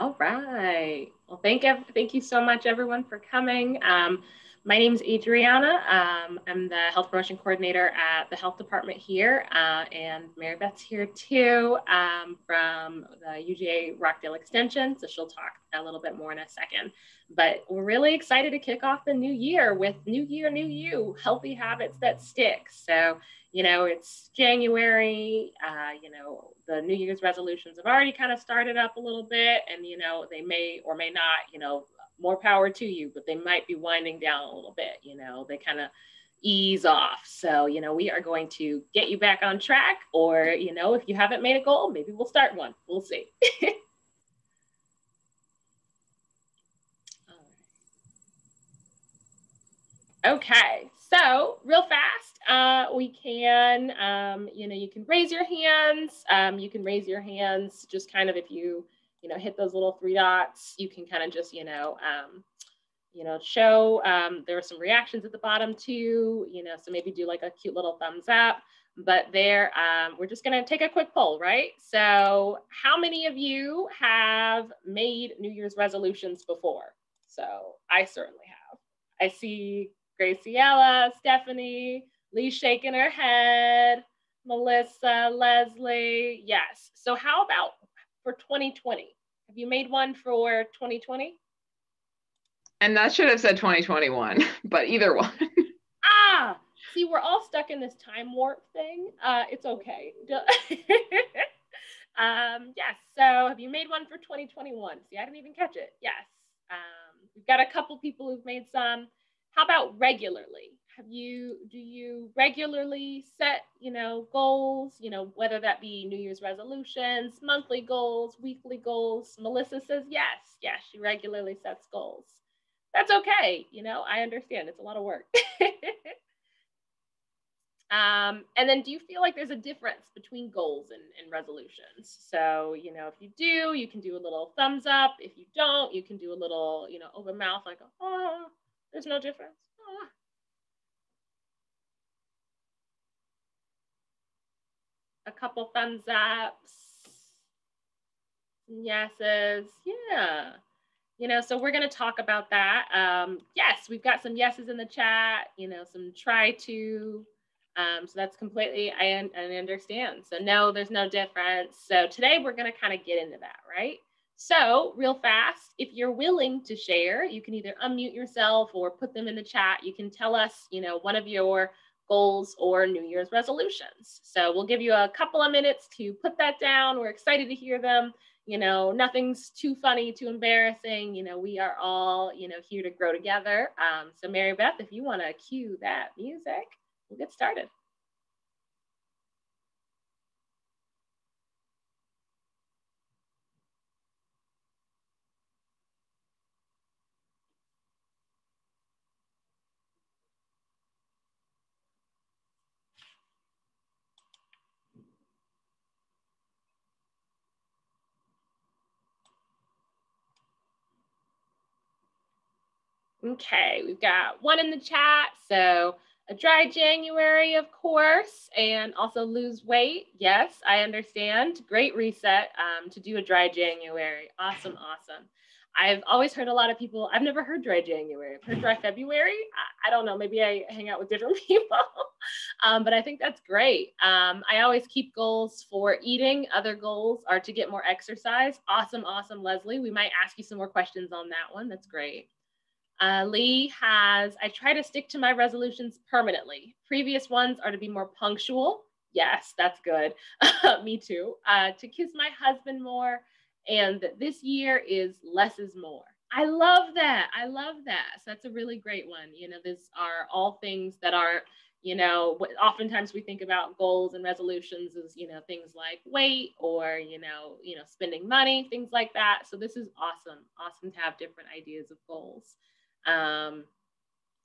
All right. Well, thank thank you so much, everyone, for coming. Um, my name is Adriana. Um, I'm the health promotion coordinator at the health department here, uh, and Mary Beth's here too um, from the UGA Rockdale Extension. So she'll talk a little bit more in a second. But we're really excited to kick off the new year with New Year, New You, healthy habits that stick. So you know, it's January, uh, you know, the New Year's resolutions have already kind of started up a little bit, and, you know, they may or may not, you know, more power to you, but they might be winding down a little bit, you know, they kind of ease off. So, you know, we are going to get you back on track, or, you know, if you haven't made a goal, maybe we'll start one. We'll see. okay, so real fast uh, we can, um, you know, you can raise your hands. Um, you can raise your hands just kind of if you, you know, hit those little three dots, you can kind of just, you know, um, you know, show um, there are some reactions at the bottom too, you know, so maybe do like a cute little thumbs up. But there, um, we're just going to take a quick poll, right? So, how many of you have made New Year's resolutions before? So, I certainly have. I see Graciela, Stephanie, Lee shaking her head. Melissa, Leslie. Yes. So how about for 2020? Have you made one for 2020? And that should have said 2021, but either one. ah, see, we're all stuck in this time warp thing. Uh, it's okay. um, yes. So have you made one for 2021? See, I didn't even catch it. Yes. Um, we've got a couple people who've made some. How about regularly? have you do you regularly set you know goals you know whether that be new year's resolutions monthly goals weekly goals? Melissa says yes. Yes she regularly sets goals. That's okay you know i understand it's a lot of work. Um, and then do you feel like there's a difference between goals and, and resolutions? So you know if you do you can do a little thumbs up. If you don't you can do a little you know open mouth like oh there's no difference oh a couple thumbs ups, yeses. Yeah. You know, so we're going to talk about that. Um, yes, we've got some yeses in the chat, you know, some try to. Um, so that's completely, I, I understand. So, no, there's no difference. So, today we're going to kind of get into that, right? So, real fast, if you're willing to share, you can either unmute yourself or put them in the chat. You can tell us, you know, one of your goals or New Year's resolutions. So we'll give you a couple of minutes to put that down. We're excited to hear them. You know, nothing's too funny, too embarrassing. You know, we are all, you know, here to grow together. Um, so Mary Beth, if you want to cue that music, we'll get started. Okay, we've got one in the chat. So a dry January, of course, and also lose weight. Yes, I understand. Great reset um, to do a dry January. Awesome, awesome. I've always heard a lot of people, I've never heard dry January. I've heard dry February. I, I don't know, maybe I hang out with different people, um, but I think that's great. Um, I always keep goals for eating. Other goals are to get more exercise. Awesome, awesome, Leslie. We might ask you some more questions on that one. That's great. Uh, Lee has, I try to stick to my resolutions permanently. Previous ones are to be more punctual. Yes, that's good. Me too. Uh, to kiss my husband more. And this year is less is more. I love that. I love that. So that's a really great one. You know, these are all things that are, you know, oftentimes we think about goals and resolutions as, you know, things like weight or, you know, you know, spending money, things like that. So this is awesome. Awesome to have different ideas of goals. Um,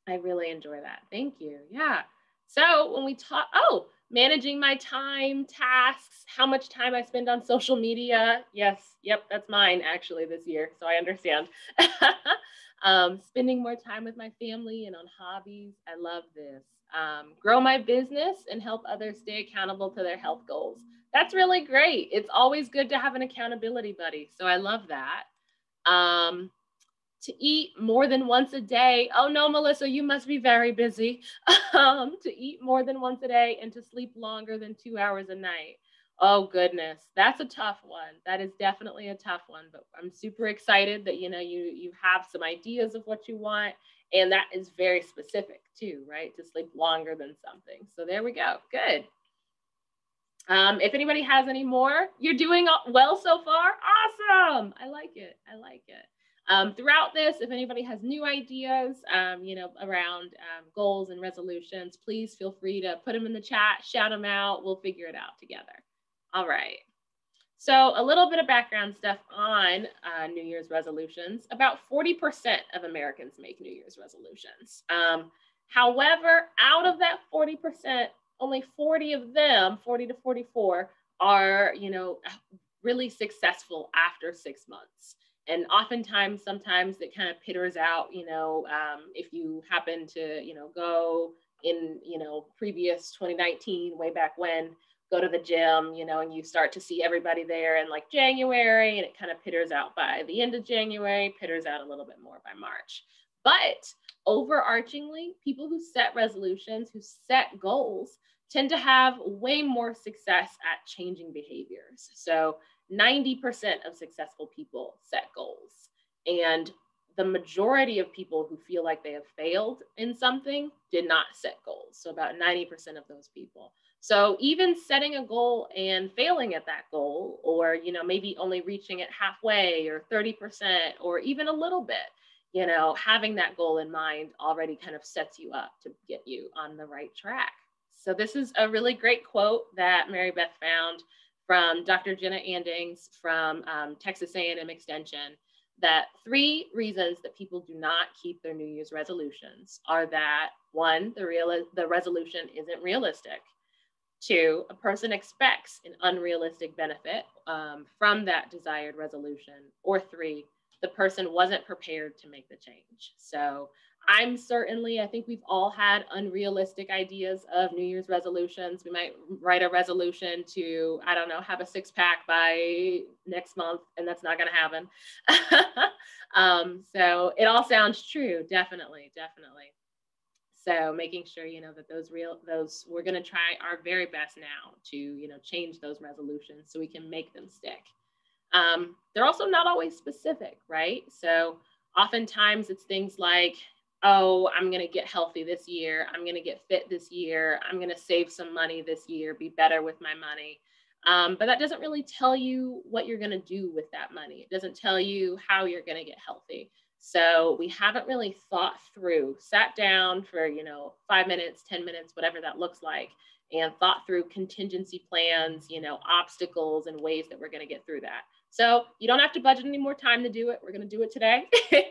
I really enjoy that. Thank you. Yeah. So when we talk, oh, managing my time, tasks, how much time I spend on social media. Yes, yep, that's mine actually this year. So I understand. um, spending more time with my family and on hobbies. I love this. Um, grow my business and help others stay accountable to their health goals. That's really great. It's always good to have an accountability buddy. So I love that. Um, to eat more than once a day. Oh no, Melissa, you must be very busy. um, to eat more than once a day and to sleep longer than two hours a night. Oh goodness, that's a tough one. That is definitely a tough one, but I'm super excited that you know you you have some ideas of what you want and that is very specific too, right? To sleep longer than something. So there we go. Good. Um, if anybody has any more, you're doing well so far. Awesome. I like it. I like it. Um, throughout this, if anybody has new ideas, um, you know, around um, goals and resolutions, please feel free to put them in the chat, shout them out. We'll figure it out together. All right. So a little bit of background stuff on uh, New Year's resolutions. About 40% of Americans make New Year's resolutions. Um, however, out of that 40%, only 40 of them, 40 to 44, are, you know, really successful after six months. And oftentimes, sometimes it kind of pitters out, you know, um, if you happen to, you know, go in, you know, previous 2019, way back when, go to the gym, you know, and you start to see everybody there in like January and it kind of pitters out by the end of January, pitters out a little bit more by March. But overarchingly, people who set resolutions, who set goals, tend to have way more success at changing behaviors. So 90% of successful people set goals. And the majority of people who feel like they have failed in something did not set goals. So about 90% of those people. So even setting a goal and failing at that goal, or you know maybe only reaching it halfway or 30% or even a little bit, you know having that goal in mind already kind of sets you up to get you on the right track. So this is a really great quote that Mary Beth found from Dr. Jenna Andings from um, Texas A&M Extension that three reasons that people do not keep their New Year's resolutions are that one, the the resolution isn't realistic. Two, a person expects an unrealistic benefit um, from that desired resolution. Or three, the person wasn't prepared to make the change. So I'm certainly, I think we've all had unrealistic ideas of New Year's resolutions. We might write a resolution to, I don't know, have a six pack by next month, and that's not going to happen. um, so it all sounds true. Definitely, definitely. So making sure, you know, that those real, those, we're going to try our very best now to, you know, change those resolutions so we can make them stick. Um, they're also not always specific, right? So oftentimes it's things like, oh, I'm going to get healthy this year. I'm going to get fit this year. I'm going to save some money this year, be better with my money. Um, but that doesn't really tell you what you're going to do with that money. It doesn't tell you how you're going to get healthy. So we haven't really thought through, sat down for, you know, five minutes, 10 minutes, whatever that looks like, and thought through contingency plans, you know, obstacles and ways that we're going to get through that. So you don't have to budget any more time to do it. We're going to do it today.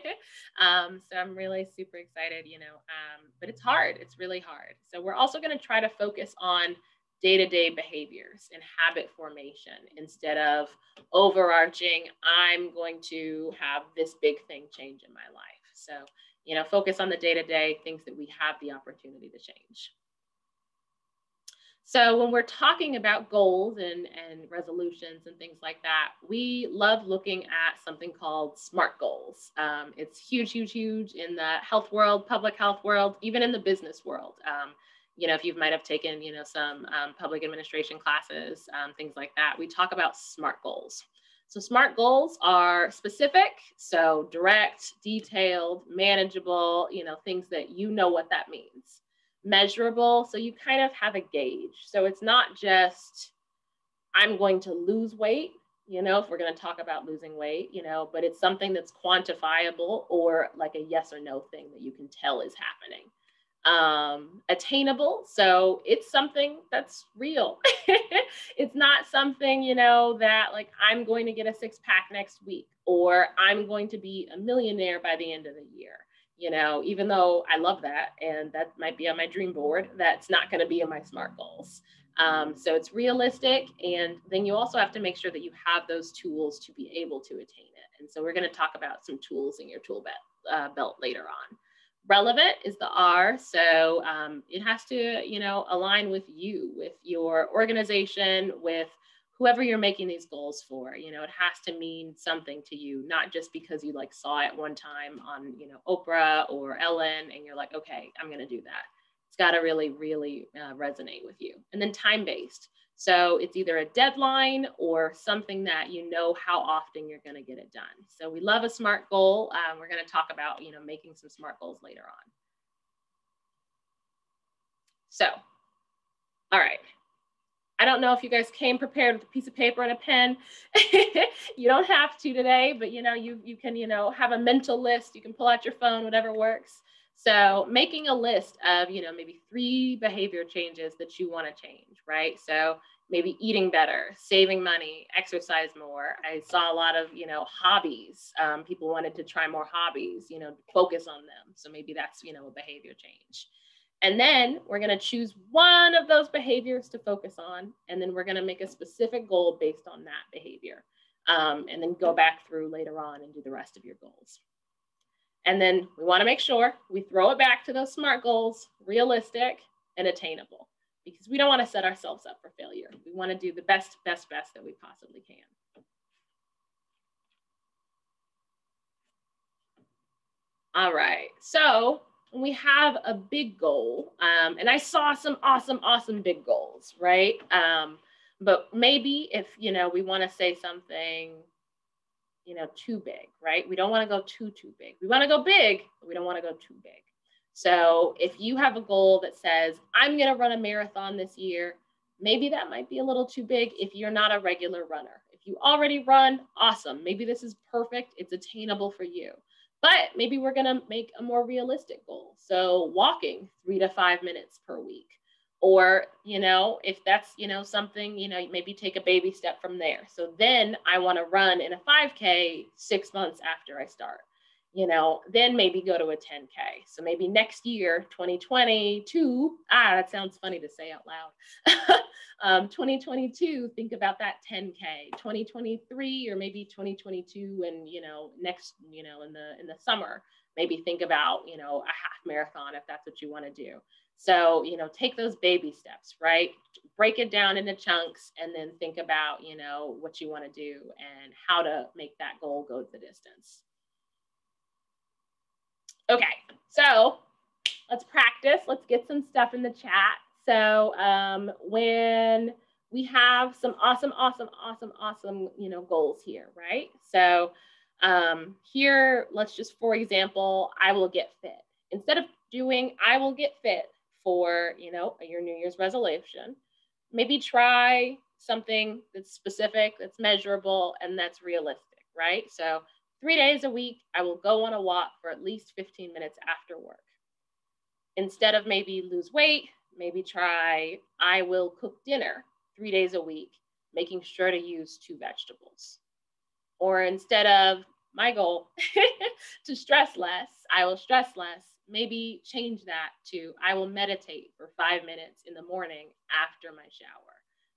um, so I'm really super excited, you know, um, but it's hard. It's really hard. So we're also going to try to focus on day to day behaviors and habit formation instead of overarching, I'm going to have this big thing change in my life. So, you know, focus on the day to day things that we have the opportunity to change. So when we're talking about goals and, and resolutions and things like that, we love looking at something called SMART goals. Um, it's huge, huge, huge in the health world, public health world, even in the business world. Um, you know, if you might have taken, you know, some um, public administration classes, um, things like that, we talk about SMART goals. So SMART goals are specific, so direct, detailed, manageable, you know, things that you know what that means. Measurable, so you kind of have a gauge. So it's not just, I'm going to lose weight, you know, if we're going to talk about losing weight, you know, but it's something that's quantifiable or like a yes or no thing that you can tell is happening um, attainable. So it's something that's real. it's not something, you know, that like I'm going to get a six pack next week or I'm going to be a millionaire by the end of the year. You know, even though I love that and that might be on my dream board, that's not going to be in my SMART goals. Um, so it's realistic. And then you also have to make sure that you have those tools to be able to attain it. And so we're going to talk about some tools in your tool belt, uh, belt later on relevant is the R. So um, it has to, you know, align with you, with your organization, with whoever you're making these goals for you know it has to mean something to you not just because you like saw it one time on you know oprah or ellen and you're like okay i'm going to do that. It's got to really really uh, resonate with you. And then time based so it's either a deadline or something that you know how often you're going to get it done. So we love a smart goal. Um, we're going to talk about you know making some smart goals later on. So all right I don't know if you guys came prepared with a piece of paper and a pen. you don't have to today, but you know, you you can, you know, have a mental list. You can pull out your phone, whatever works. So making a list of, you know, maybe three behavior changes that you want to change, right? So maybe eating better, saving money, exercise more. I saw a lot of, you know, hobbies. Um, people wanted to try more hobbies, you know, focus on them. So maybe that's, you know, a behavior change. And then we're going to choose one of those behaviors to focus on. And then we're going to make a specific goal based on that behavior. Um, and then go back through later on and do the rest of your goals. And then we want to make sure we throw it back to those SMART goals, realistic and attainable, because we don't want to set ourselves up for failure. We want to do the best, best, best that we possibly can. All right, so we have a big goal, um, and I saw some awesome, awesome big goals, right? Um, but maybe if you know we want to say something, you know, too big, right? We don't want to go too too big. We want to go big, but we don't want to go too big. So if you have a goal that says I'm going to run a marathon this year, maybe that might be a little too big if you're not a regular runner. If you already run, awesome. Maybe this is perfect. It's attainable for you. But maybe we're going to make a more realistic goal. So walking three to five minutes per week. Or, you know, if that's, you know, something, you know, maybe take a baby step from there. So then I want to run in a 5K six months after I start you know, then maybe go to a 10K. So maybe next year, 2022, ah, that sounds funny to say out loud. um, 2022, think about that 10K. 2023 or maybe 2022 and, you know, next, you know, in the in the summer, maybe think about, you know, a half marathon if that's what you want to do. So, you know, take those baby steps, right? Break it down into chunks and then think about, you know, what you want to do and how to make that goal go the distance. Okay, so let's practice. Let's get some stuff in the chat. So um, when we have some awesome, awesome, awesome, awesome, you know, goals here, right? So um, here, let's just, for example, I will get fit. Instead of doing I will get fit for, you know, your New Year's resolution, maybe try something that's specific, that's measurable, and that's realistic, right? So Three days a week, I will go on a walk for at least 15 minutes after work. Instead of maybe lose weight, maybe try I will cook dinner three days a week, making sure to use two vegetables. Or instead of my goal to stress less, I will stress less, maybe change that to I will meditate for five minutes in the morning after my shower.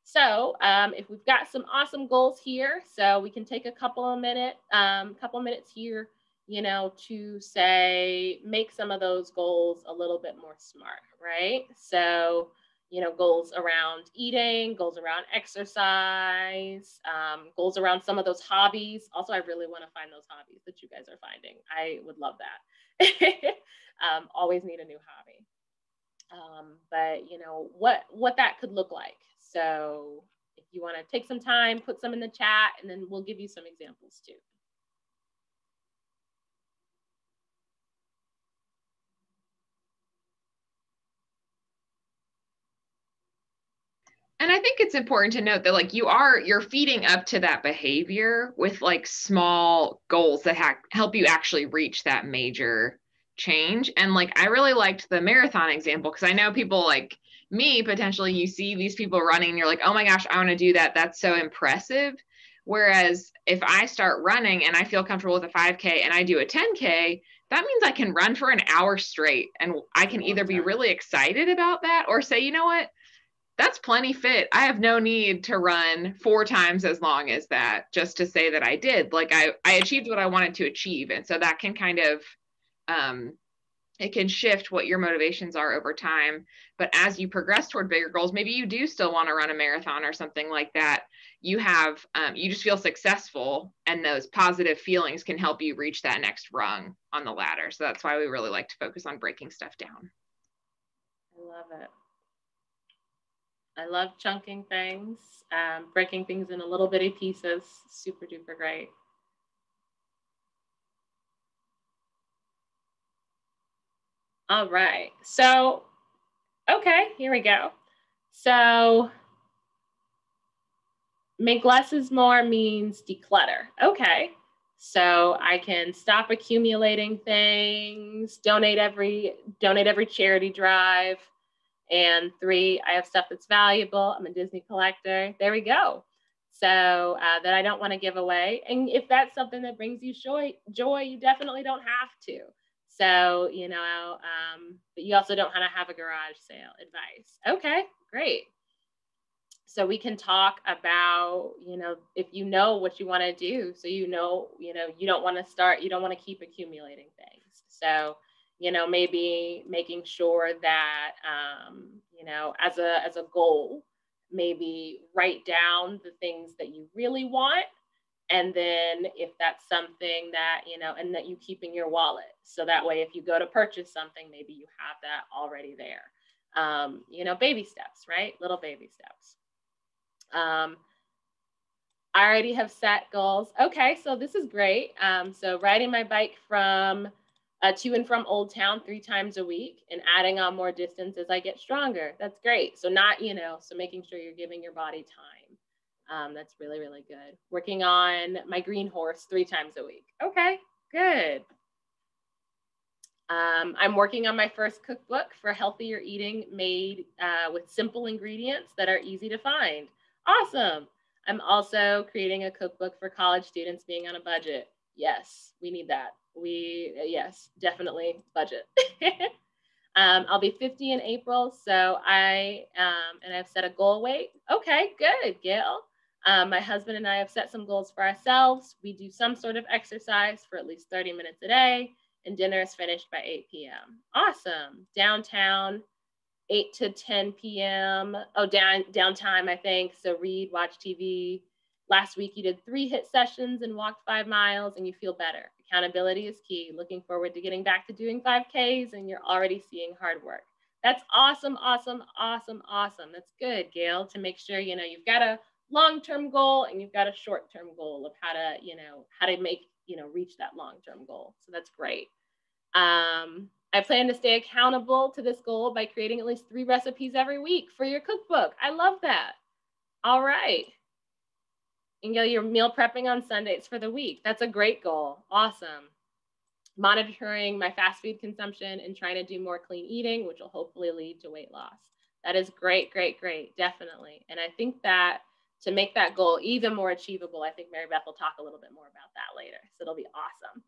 So um, if we've got some awesome goals here, so we can take a couple of minutes, um, couple minutes here, you know, to say, make some of those goals a little bit more smart, right? So, you know, goals around eating, goals around exercise, um, goals around some of those hobbies. Also, I really want to find those hobbies that you guys are finding. I would love that. um, always need a new hobby. Um, but you know what what that could look like. So if you want to take some time, put some in the chat, and then we'll give you some examples too. And I think it's important to note that like you are you're feeding up to that behavior with like small goals that ha- help you actually reach that major change. And like I really liked the marathon example because I know people like me potentially you see these people running and you're like oh my gosh i want to do that. That's so impressive. Whereas if i start running and i feel comfortable with a 5k and i do a 10k that means i can run for an hour straight and i can either be really excited about that or say you know what that's plenty fit. I have no need to run four times as long as that just to say that i did. Like i i achieved what i wanted to achieve. And so that can kind of um it can shift what your motivations are over time. But as you progress toward bigger goals maybe you do still want to run a marathon or something like that. You have um, you just feel successful and those positive feelings can help you reach that next rung on the ladder. So that's why we really like to focus on breaking stuff down. I love it i love chunking things um, breaking things in a little bitty pieces super duper great all right so okay here we go so make less is more means declutter. Okay. So I can stop accumulating things, donate every donate every charity drive. And three, I have stuff that's valuable. I'm a Disney collector. There we go. So uh, that I don't want to give away. And if that's something that brings you joy, joy, you definitely don't have to. So you know, um, but you also don't want to have a garage sale advice. Okay, great so we can talk about you know if you know what you want to do so you know you know you don't want to start you don't want to keep accumulating things so you know maybe making sure that um, you know as a as a goal maybe write down the things that you really want and then if that's something that you know and that you keep in your wallet so that way if you go to purchase something maybe you have that already there um, you know baby steps right little baby steps um, I already have set goals. Okay, so this is great. Um, so riding my bike from uh, to and from Old Town three times a week and adding on more distance as I get stronger. That's great. So not, you know, so making sure you're giving your body time. Um, that's really, really good. Working on my green horse three times a week. Okay, good. Um, I'm working on my first cookbook for healthier eating made uh, with simple ingredients that are easy to find. Awesome. I'm also creating a cookbook for college students being on a budget. Yes, we need that. We, yes, definitely budget. um, I'll be 50 in April. So I, um, and I've set a goal weight. Okay, good, Gail. Um, my husband and I have set some goals for ourselves. We do some sort of exercise for at least 30 minutes a day, and dinner is finished by 8 p.m. Awesome. Downtown, 8 to 10 p.m. Oh, down downtime, I think. So read, watch TV. Last week you did three HIIT sessions and walked five miles, and you feel better. Accountability is key. Looking forward to getting back to doing 5Ks, and you're already seeing hard work. That's awesome, awesome, awesome, awesome. That's good, Gail, to make sure you know you've got a long-term goal and you've got a short-term goal of how to, you know, how to make, you know, reach that long-term goal. So that's great. Um, I plan to stay accountable to this goal by creating at least three recipes every week for your cookbook. I love that. All right. And you're meal prepping on Sundays for the week. That's a great goal. Awesome. Monitoring my fast food consumption and trying to do more clean eating, which will hopefully lead to weight loss. That is great, great, great. Definitely. And I think that to make that goal even more achievable, I think Mary Beth will talk a little bit more about that later. So it'll be awesome.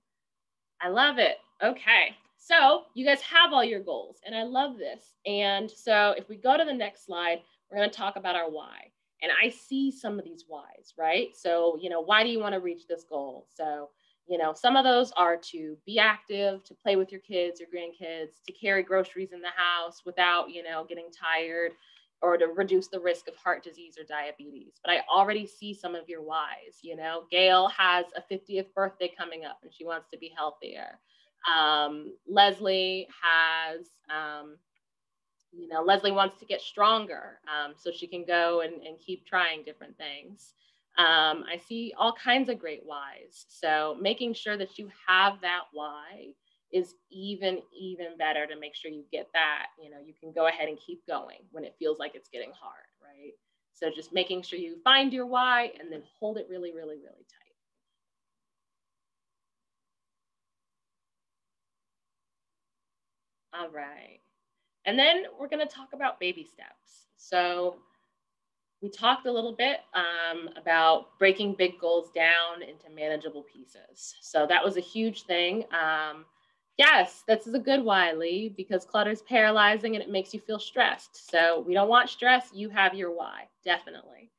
I love it. Okay. So you guys have all your goals, and I love this. And so if we go to the next slide, we're going to talk about our why. And I see some of these whys, right? So, you know, why do you want to reach this goal? So, you know, some of those are to be active, to play with your kids or grandkids, to carry groceries in the house without, you know, getting tired, or to reduce the risk of heart disease or diabetes. But I already see some of your whys. You know, Gail has a 50th birthday coming up and she wants to be healthier. Um, Leslie has, um, you know, Leslie wants to get stronger um, so she can go and, and keep trying different things. Um, I see all kinds of great whys. So making sure that you have that why is even, even better to make sure you get that, you know, you can go ahead and keep going when it feels like it's getting hard, right? So just making sure you find your why and then hold it really, really, really tight. All right. And then we're going to talk about baby steps. So we talked a little bit um, about breaking big goals down into manageable pieces. So that was a huge thing. Um, yes, this is a good why, Lee, because clutter is paralyzing and it makes you feel stressed. So we don't want stress. You have your why, definitely.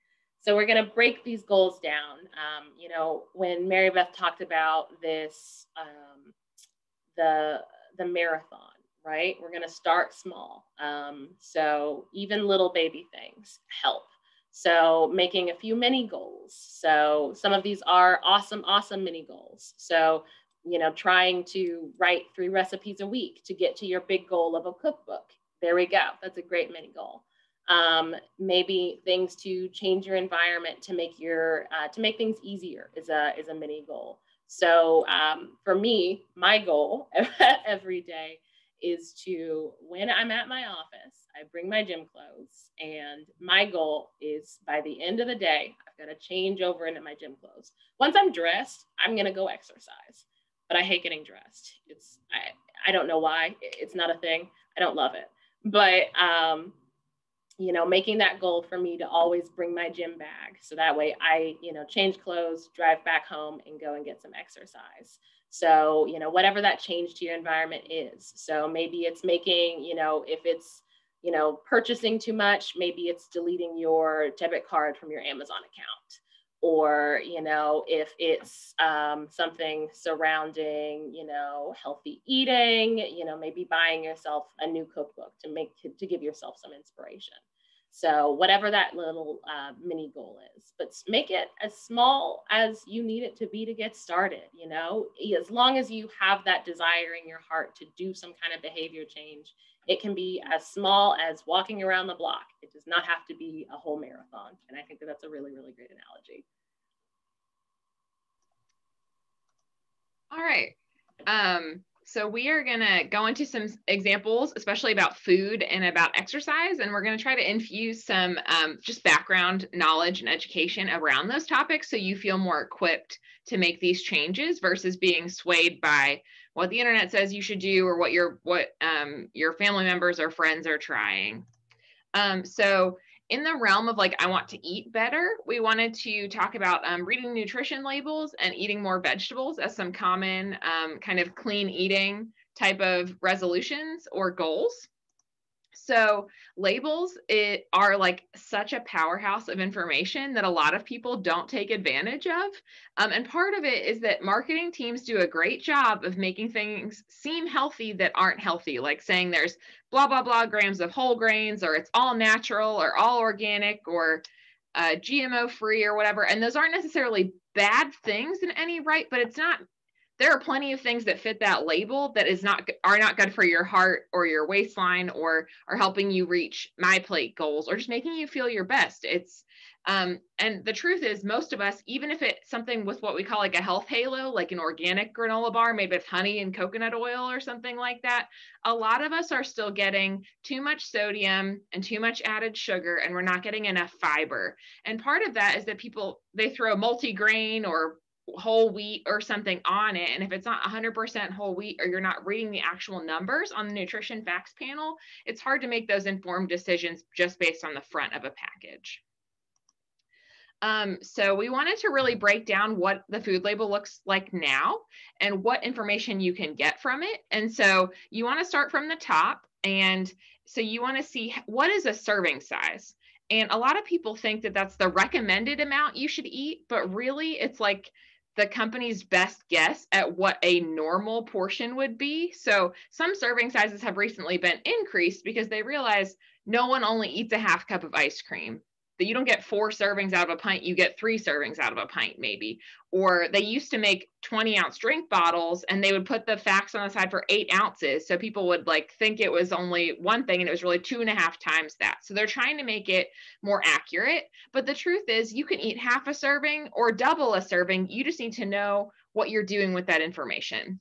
So we're going to break these goals down. Um, you know, when Mary Beth talked about this, um, the the marathon, right? We're going to start small. Um, so even little baby things help. So making a few mini goals. So some of these are awesome, awesome mini goals. So, you know, trying to write three recipes a week to get to your big goal of a cookbook. There we go. That's a great mini goal. Um, maybe things to change your environment to make your uh, to make things easier is a is a mini goal. So um, for me, my goal every day is to when I'm at my office, I bring my gym clothes, and my goal is by the end of the day, I've got to change over into my gym clothes. Once I'm dressed, I'm gonna go exercise, but I hate getting dressed. It's I I don't know why. It's not a thing. I don't love it, but um, you know, making that goal for me to always bring my gym bag. So that way I, you know, change clothes, drive back home and go and get some exercise. So, you know, whatever that change to your environment is. So maybe it's making, you know, if it's, you know, purchasing too much, maybe it's deleting your debit card from your Amazon account. Or, you know, if it's um, something surrounding, you know, healthy eating, you know, maybe buying yourself a new cookbook to make to give yourself some inspiration. So whatever that little uh, mini goal is, but make it as small as you need it to be to get started. You know, as long as you have that desire in your heart to do some kind of behavior change, it can be as small as walking around the block. It does not have to be a whole marathon. And I think that that's a really, really great analogy. All right. Um, so we are going to go into some examples, especially about food and about exercise, and we're going to try to infuse some um, just background knowledge and education around those topics so you feel more equipped to make these changes versus being swayed by what the internet says you should do or what your what um, your family members or friends are trying. Um, so in the realm of like I want to eat better, we wanted to talk about um, reading nutrition labels and eating more vegetables as some common um, kind of clean eating type of resolutions or goals. So labels it are like such a powerhouse of information that a lot of people don't take advantage of. Um, and part of it is that marketing teams do a great job of making things seem healthy that aren't healthy, like saying there's blah, blah, blah grams of whole grains, or it's all natural, or all organic, or uh, GMO free, or whatever. And those aren't necessarily bad things in any right, but it's not there are plenty of things that fit that label that is not are not good for your heart or your waistline or are helping you reach MyPlate goals or just making you feel your best. It's um, and the truth is most of us even if it's something with what we call like a health halo like an organic granola bar maybe with honey and coconut oil or something like that a lot of us are still getting too much sodium and too much added sugar and we're not getting enough fiber. And part of that is that people they throw multi-grain or whole wheat or something on it and if it's not 100% whole wheat or you're not reading the actual numbers on the nutrition facts panel it's hard to make those informed decisions just based on the front of a package. Um, so we wanted to really break down what the food label looks like now and what information you can get from it. And so you want to start from the top and so you want to see what is a serving size? And a lot of people think that that's the recommended amount you should eat but really it's like the company's best guess at what a normal portion would be. So some serving sizes have recently been increased because they realize no one only eats a half cup of ice cream that you don't get four servings out of a pint, you get three servings out of a pint, maybe. Or they used to make 20 ounce drink bottles and they would put the facts on the side for eight ounces. So people would like think it was only one thing and it was really two and a half times that. So they're trying to make it more accurate. But the truth is, you can eat half a serving or double a serving. You just need to know what you're doing with that information.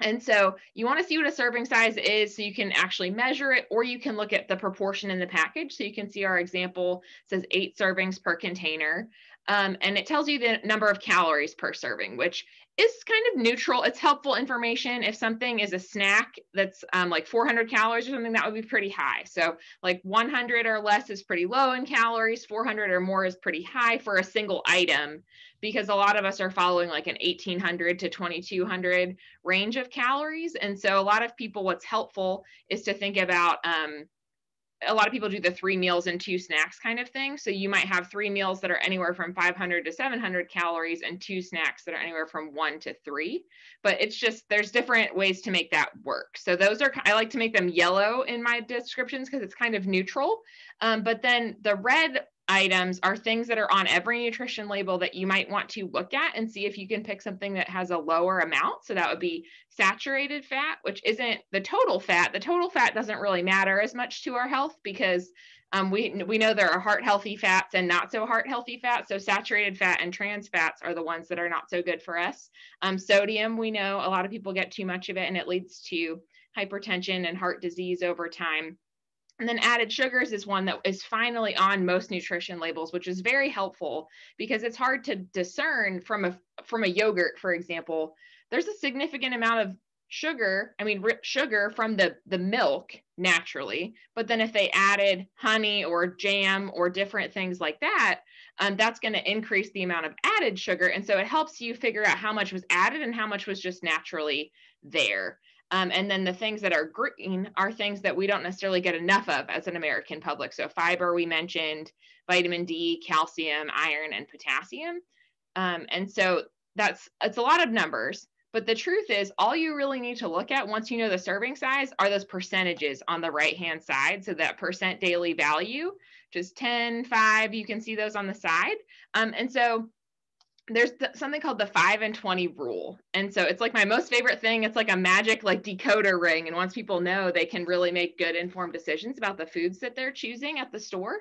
And so you want to see what a serving size is so you can actually measure it, or you can look at the proportion in the package. So you can see our example says eight servings per container. Um, and it tells you the number of calories per serving, which is kind of neutral. It's helpful information. If something is a snack that's um, like 400 calories or something, that would be pretty high. So like 100 or less is pretty low in calories, 400 or more is pretty high for a single item because a lot of us are following like an 1800 to 2200 range of calories. And so a lot of people, what's helpful is to think about um, a lot of people do the three meals and two snacks kind of thing. So you might have three meals that are anywhere from 500 to 700 calories and two snacks that are anywhere from one to three. But it's just, there's different ways to make that work. So those are, I like to make them yellow in my descriptions because it's kind of neutral. Um, but then the red items are things that are on every nutrition label that you might want to look at and see if you can pick something that has a lower amount. So that would be saturated fat, which isn't the total fat. The total fat doesn't really matter as much to our health because um, we, we know there are heart healthy fats and not so heart healthy fats. So saturated fat and trans fats are the ones that are not so good for us. Um, sodium, we know a lot of people get too much of it and it leads to hypertension and heart disease over time. And then added sugars is one that is finally on most nutrition labels, which is very helpful because it's hard to discern from a from a yogurt, for example. There's a significant amount of sugar, I mean sugar from the the milk naturally, but then if they added honey or jam or different things like that, um, that's going to increase the amount of added sugar, and so it helps you figure out how much was added and how much was just naturally there. Um, and then the things that are green are things that we don't necessarily get enough of as an American public. So fiber, we mentioned vitamin D, calcium, iron, and potassium. Um, and so that's it's a lot of numbers. But the truth is, all you really need to look at once you know the serving size are those percentages on the right hand side. So that percent daily value, just 10, 5, you can see those on the side. Um, and so there's th- something called the 5 and 20 rule. And so it's like my most favorite thing it's like a magic like decoder ring. And once people know they can really make good informed decisions about the foods that they're choosing at the store.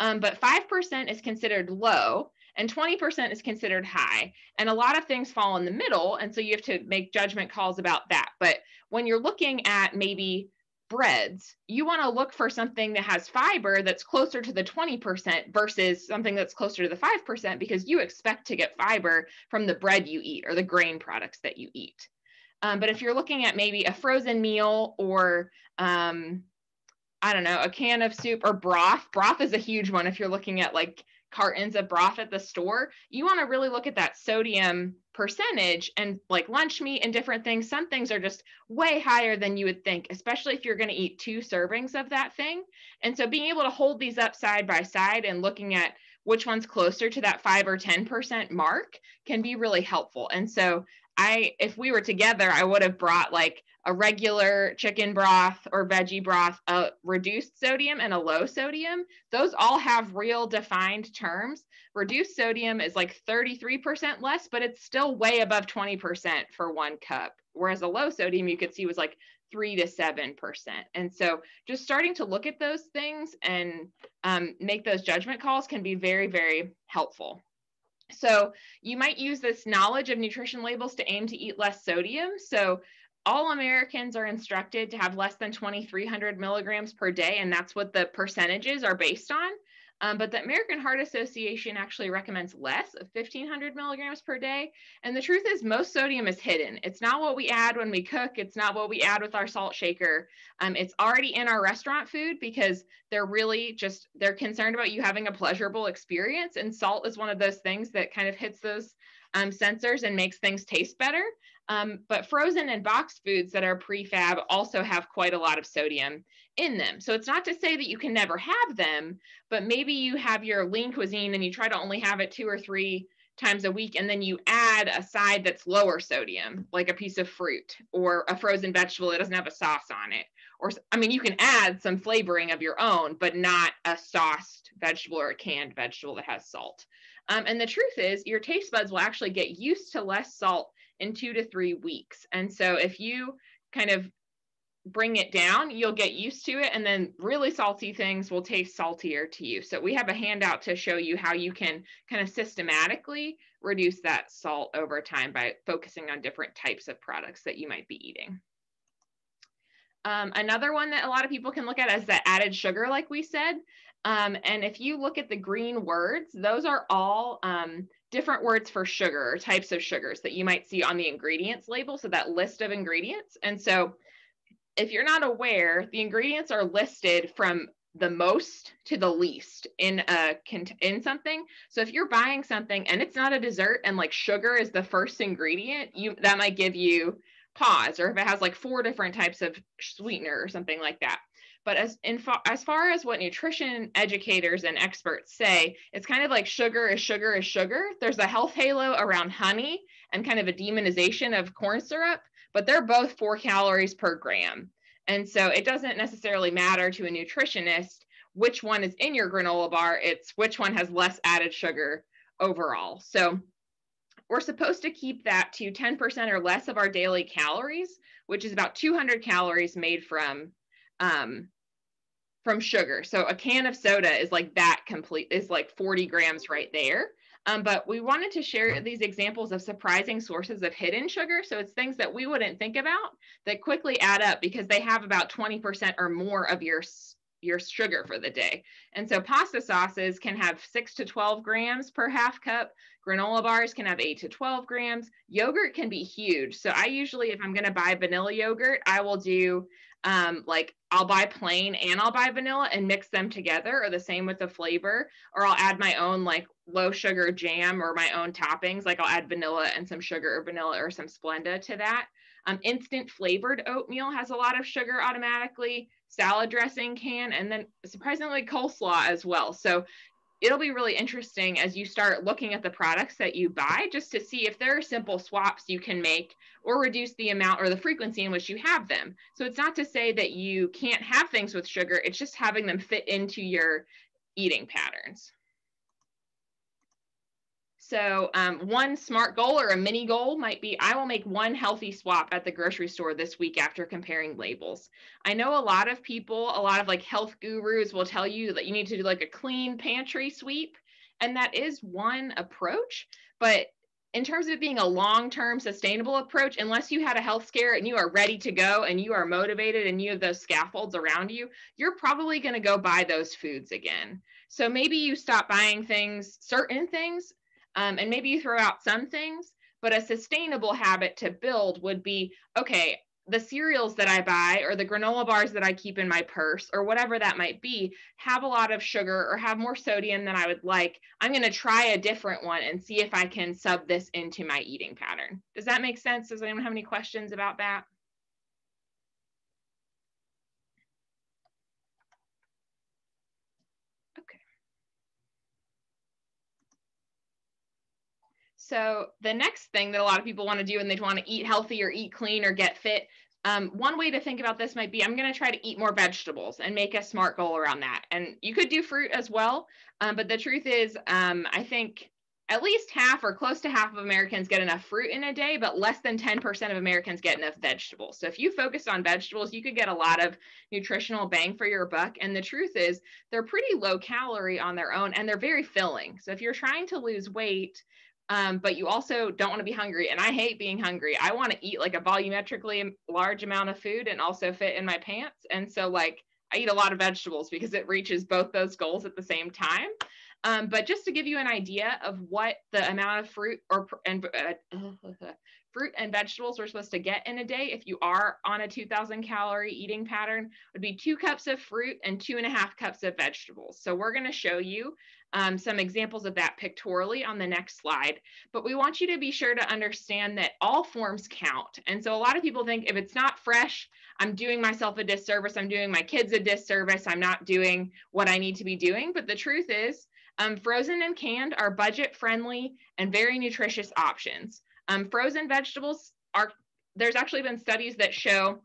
Um, but 5% is considered low and 20% is considered high. And a lot of things fall in the middle. And so you have to make judgment calls about that. But when you're looking at maybe breads, you want to look for something that has fiber that's closer to the 20% versus something that's closer to the 5% because you expect to get fiber from the bread you eat or the grain products that you eat. Um, but if you're looking at maybe a frozen meal or um, I don't know, a can of soup or broth, broth is a huge one if you're looking at like cartons of broth at the store, you want to really look at that sodium percentage and like lunch meat and different things. Some things are just way higher than you would think, especially if you're going to eat two servings of that thing. And so being able to hold these up side by side and looking at which one's closer to that 5 or 10% mark can be really helpful. And so I if we were together, I would have brought like a regular chicken broth or veggie broth, a reduced sodium and a low sodium. Those all have real defined terms. Reduced sodium is like 33% less, but it's still way above 20% for one cup. Whereas a low sodium you could see was like three to seven percent. And so just starting to look at those things and um, make those judgment calls can be very, very helpful. So you might use this knowledge of nutrition labels to aim to eat less sodium. So all Americans are instructed to have less than 2,300 milligrams per day, and that's what the percentages are based on. Um, but the American Heart Association actually recommends less of 1500 milligrams per day. And the truth is, most sodium is hidden. It's not what we add when we cook, it's not what we add with our salt shaker. Um, it's already in our restaurant food because they're really just they're concerned about you having a pleasurable experience. And salt is one of those things that kind of hits those um, sensors and makes things taste better. Um, but frozen and boxed foods that are prefab also have quite a lot of sodium in them. So it's not to say that you can never have them, but maybe you have your lean cuisine and you try to only have it two or three times a week and then you add a side that's lower sodium like a piece of fruit or a frozen vegetable that doesn't have a sauce on it or i mean you can add some flavoring of your own but not a sauced vegetable or a canned vegetable that has salt um, and the truth is your taste buds will actually get used to less salt in two to three weeks. And so if you kind of bring it down, you'll get used to it. And then really salty things will taste saltier to you. So we have a handout to show you how you can kind of systematically reduce that salt over time by focusing on different types of products that you might be eating. Um, another one that a lot of people can look at is the added sugar, like we said. Um, and if you look at the green words, those are all um, different words for sugar or types of sugars that you might see on the ingredients label. So that list of ingredients. And so if you're not aware, the ingredients are listed from the most to the least in a in something. So if you're buying something and it's not a dessert and like sugar is the first ingredient, you that might give you pause or if it has like four different types of sweetener or something like that. But as in as far as what nutrition educators and experts say, it's kind of like sugar is sugar is sugar. There's a health halo around honey and kind of a demonization of corn syrup, but they're both four calories per gram. And so it doesn't necessarily matter to a nutritionist which one is in your granola bar. It's which one has less added sugar overall. So we're supposed to keep that to 10% or less of our daily calories, which is about 200 calories made from um, from sugar. So a can of soda is like that complete is like 40 grams right there. Um, but we wanted to share these examples of surprising sources of hidden sugar. So it's things that we wouldn't think about that quickly add up because they have about 20% or more of your your sugar for the day. And so pasta sauces can have six to 12 grams per half cup. Granola bars can have eight to 12 grams. Yogurt can be huge. So I usually, if I'm going to buy vanilla yogurt, I will do um, like I'll buy plain and I'll buy vanilla and mix them together, or the same with the flavor, or I'll add my own like low sugar jam or my own toppings. Like I'll add vanilla and some sugar or vanilla or some Splenda to that. Um, instant flavored oatmeal has a lot of sugar automatically. Salad dressing can, and then surprisingly coleslaw as well. So it'll be really interesting as you start looking at the products that you buy just to see if there are simple swaps you can make or reduce the amount or the frequency in which you have them. So it's not to say that you can't have things with sugar, it's just having them fit into your eating patterns. So um, one smart goal or a mini goal might be I will make one healthy swap at the grocery store this week after comparing labels. I know a lot of people, a lot of like health gurus will tell you that you need to do like a clean pantry sweep. And that is one approach. But in terms of it being a long-term sustainable approach, unless you had a health scare and you are ready to go and you are motivated and you have those scaffolds around you, you're probably going to go buy those foods again. So maybe you stop buying things, certain things, um, and maybe you throw out some things, but a sustainable habit to build would be okay, the cereals that I buy or the granola bars that I keep in my purse or whatever that might be have a lot of sugar or have more sodium than I would like. I'm going to try a different one and see if I can sub this into my eating pattern. Does that make sense? Does anyone have any questions about that? So the next thing that a lot of people want to do and they want to eat healthy or eat clean or get fit, um, one way to think about this might be I'm going to try to eat more vegetables and make a smart goal around that. And you could do fruit as well. Um, but the truth is, um, I think at least half or close to half of Americans get enough fruit in a day, but less than 10% of Americans get enough vegetables. So if you focus on vegetables, you could get a lot of nutritional bang for your buck. And the truth is, they're pretty low calorie on their own and they're very filling. So if you're trying to lose weight, um, but you also don't want to be hungry. And I hate being hungry. I want to eat like a volumetrically large amount of food and also fit in my pants. And so, like, I eat a lot of vegetables because it reaches both those goals at the same time. Um, but just to give you an idea of what the amount of fruit or and uh, fruit and vegetables we're supposed to get in a day, if you are on a 2,000 calorie eating pattern, would be two cups of fruit and two and a half cups of vegetables. So we're going to show you um, some examples of that pictorially on the next slide. But we want you to be sure to understand that all forms count. And so a lot of people think if it's not fresh, I'm doing myself a disservice, I'm doing my kids a disservice, I'm not doing what I need to be doing. But the truth is, um, frozen and canned are budget friendly and very nutritious options. Um, frozen vegetables are, there's actually been studies that show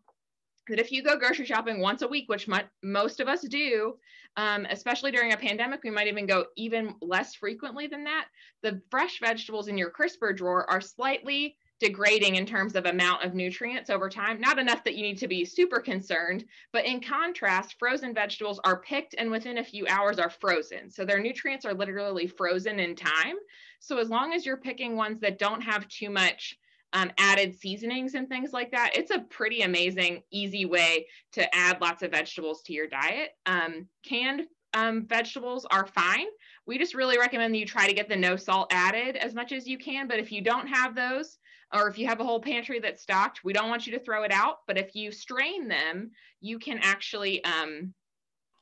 that if you go grocery shopping once a week, which most of us do, um, especially during a pandemic, we might even go even less frequently than that. The fresh vegetables in your crisper drawer are slightly degrading in terms of amount of nutrients over time. Not enough that you need to be super concerned, but in contrast, frozen vegetables are picked and within a few hours are frozen. So their nutrients are literally frozen in time. So as long as you're picking ones that don't have too much um, added seasonings and things like that, it's a pretty amazing, easy way to add lots of vegetables to your diet. Um, canned um, vegetables are fine. We just really recommend that you try to get the no salt added as much as you can. But if you don't have those, or if you have a whole pantry that's stocked, we don't want you to throw it out. But if you strain them, you can actually um,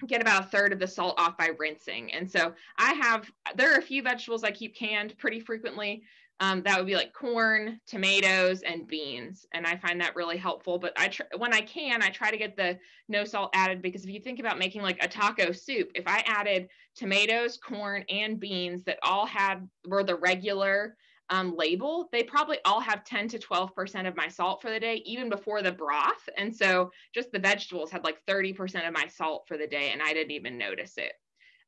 get about a third of the salt off by rinsing. And so I have, there are a few vegetables I keep canned pretty frequently. Um, that would be like corn, tomatoes, and beans. And I find that really helpful. But I tr- when I can, I try to get the no salt added because if you think about making like a taco soup, if I added tomatoes, corn, and beans that all had were the regular um, label, they probably all have 10 to 12% of my salt for the day, even before the broth. And so just the vegetables had like 30% of my salt for the day, and I didn't even notice it.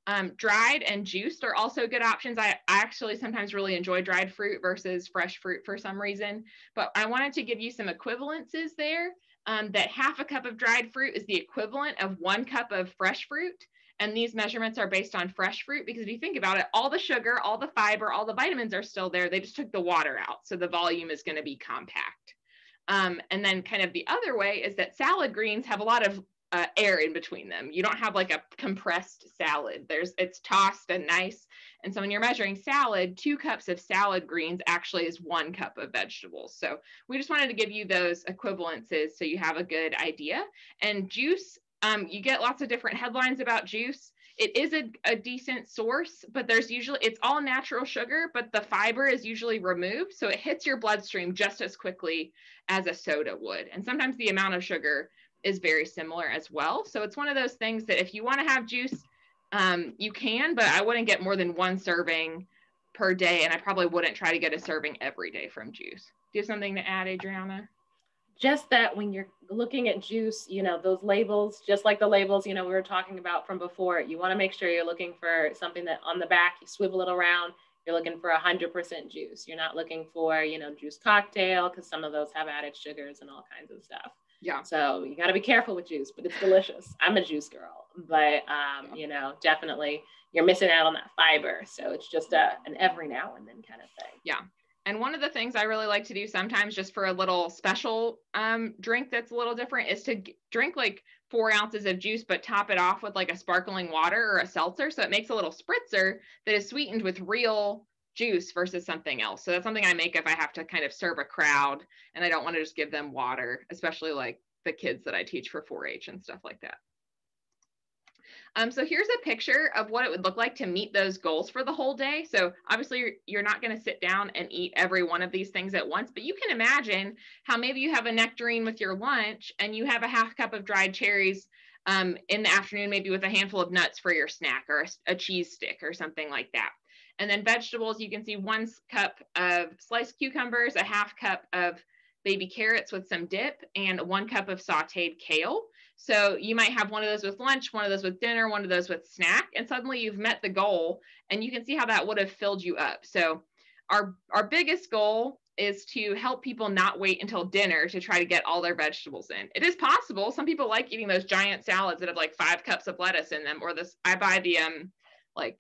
Um, dried and juiced are also good options. I, actually sometimes really enjoy dried fruit versus fresh fruit for some reason, but I wanted to give you some equivalences there. Um, that half a cup of dried fruit is the equivalent of one cup of fresh fruit. And these measurements are based on fresh fruit because if you think about it, all the sugar, all the fiber, all the vitamins are still there. They just took the water out. So the volume is going to be compact. Um, and then kind of the other way is that salad greens have a lot of uh, air in between them. You don't have like a compressed salad. There's it's tossed and nice. And so when you're measuring salad, two cups of salad greens actually is one cup of vegetables. So we just wanted to give you those equivalences so you have a good idea. And juice um, you get lots of different headlines about juice. It is a, a decent source, but there's usually, it's all natural sugar, but the fiber is usually removed. So it hits your bloodstream just as quickly as a soda would. And sometimes the amount of sugar is very similar as well. So it's one of those things that if you want to have juice, um, you can, but I wouldn't get more than one serving per day. And I probably wouldn't try to get a serving every day from juice. Do you have something to add, Adriana? Just that when you're looking at juice, you know, those labels, just like the labels, you know, we were talking about from before, you want to make sure you're looking for something that on the back, you swivel it around, you're looking for 100% juice. You're not looking for, you know, juice cocktail because some of those have added sugars and all kinds of stuff. Yeah. So you got to be careful with juice, but it's delicious. I'm a juice girl, but, um, yeah. you know, definitely you're missing out on that fiber. So it's just a, an every now and then kind of thing. Yeah. And one of the things I really like to do sometimes, just for a little special um, drink that's a little different, is to g- drink like four ounces of juice, but top it off with like a sparkling water or a seltzer. So it makes a little spritzer that is sweetened with real juice versus something else. So that's something I make if I have to kind of serve a crowd and I don't want to just give them water, especially like the kids that I teach for 4 H and stuff like that. Um, so here's a picture of what it would look like to meet those goals for the whole day. So obviously you're, you're not going to sit down and eat every one of these things at once, but you can imagine how maybe you have a nectarine with your lunch and you have a half cup of dried cherries um, in the afternoon, maybe with a handful of nuts for your snack or a, a cheese stick or something like that. And then vegetables, you can see one cup of sliced cucumbers, a half cup of baby carrots with some dip, and one cup of sauteed kale. So you might have one of those with lunch, one of those with dinner, one of those with snack, and suddenly you've met the goal and you can see how that would have filled you up. So our our biggest goal is to help people not wait until dinner to try to get all their vegetables in. It is possible. Some people like eating those giant salads that have like five cups of lettuce in them, or this I buy the um like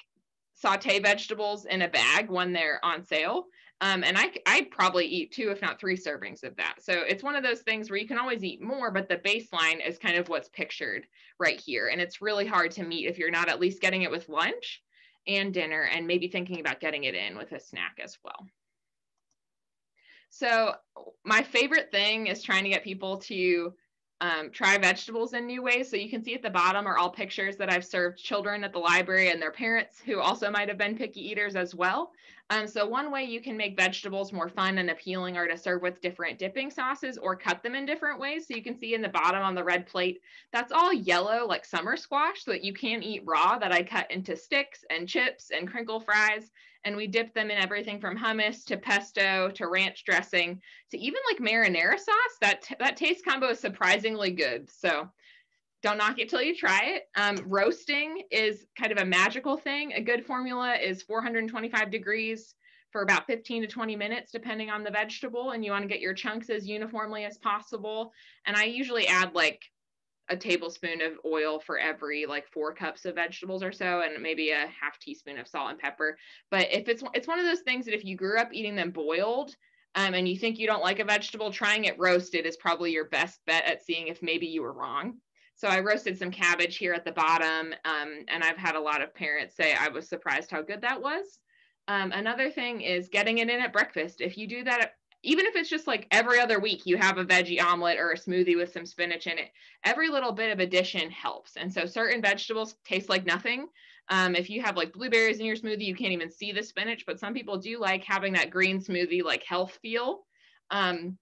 saute vegetables in a bag when they're on sale. Um, and I, I'd probably eat two, if not three servings of that. So it's one of those things where you can always eat more, but the baseline is kind of what's pictured right here. And it's really hard to meet if you're not at least getting it with lunch and dinner and maybe thinking about getting it in with a snack as well. So my favorite thing is trying to get people to um, try vegetables in new ways. So you can see at the bottom are all pictures that I've served children at the library and their parents who also might have been picky eaters as well. Um, so one way you can make vegetables more fun and appealing are to serve with different dipping sauces or cut them in different ways. So you can see in the bottom on the red plate, that's all yellow like summer squash so that you can eat raw that I cut into sticks and chips and crinkle fries. And we dip them in everything from hummus to pesto to ranch dressing to even like marinara sauce. That, that taste combo is surprisingly good. So don't knock it till you try it. Um, roasting is kind of a magical thing. A good formula is 425 degrees for about 15 to 20 minutes, depending on the vegetable. And you want to get your chunks as uniformly as possible. And I usually add like a tablespoon of oil for every like four cups of vegetables or so and maybe a half teaspoon of salt and pepper but if it's it's one of those things that if you grew up eating them boiled um, and you think you don't like a vegetable trying it roasted is probably your best bet at seeing if maybe you were wrong so I roasted some cabbage here at the bottom, um, and I've had a lot of parents say I was surprised how good that was. Um, another thing is getting it in at breakfast. If you do that, even if it's just like every other week, you have a veggie omelet or a smoothie with some spinach in it, every little bit of addition helps. And so certain vegetables taste like nothing. Um, if you have like blueberries in your smoothie, you can't even see the spinach, but some people do like having that green smoothie like health feel. Um,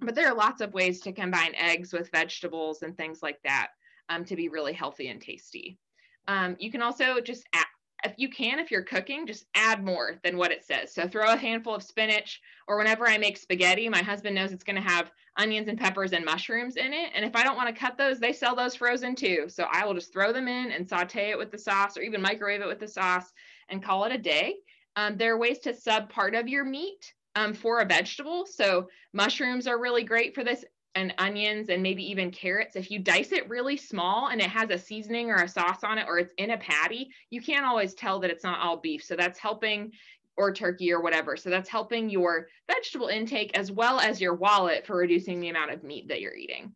but there are lots of ways to combine eggs with vegetables and things like that um, to be really healthy and tasty. Um, you can also just add, if you can, if you're cooking, just add more than what it says. So throw a handful of spinach, or whenever I make spaghetti, my husband knows it's going to have onions and peppers and mushrooms in it. And if I don't want to cut those, they sell those frozen too. So I will just throw them in and saute it with the sauce, or even microwave it with the sauce and call it a day. Um, there are ways to sub part of your meat um, for a vegetable. So mushrooms are really great for this and onions and maybe even carrots. If you dice it really small and it has a seasoning or a sauce on it or it's in a patty, you can't always tell that it's not all beef. So that's helping or turkey or whatever. So that's helping your vegetable intake as well as your wallet for reducing the amount of meat that you're eating.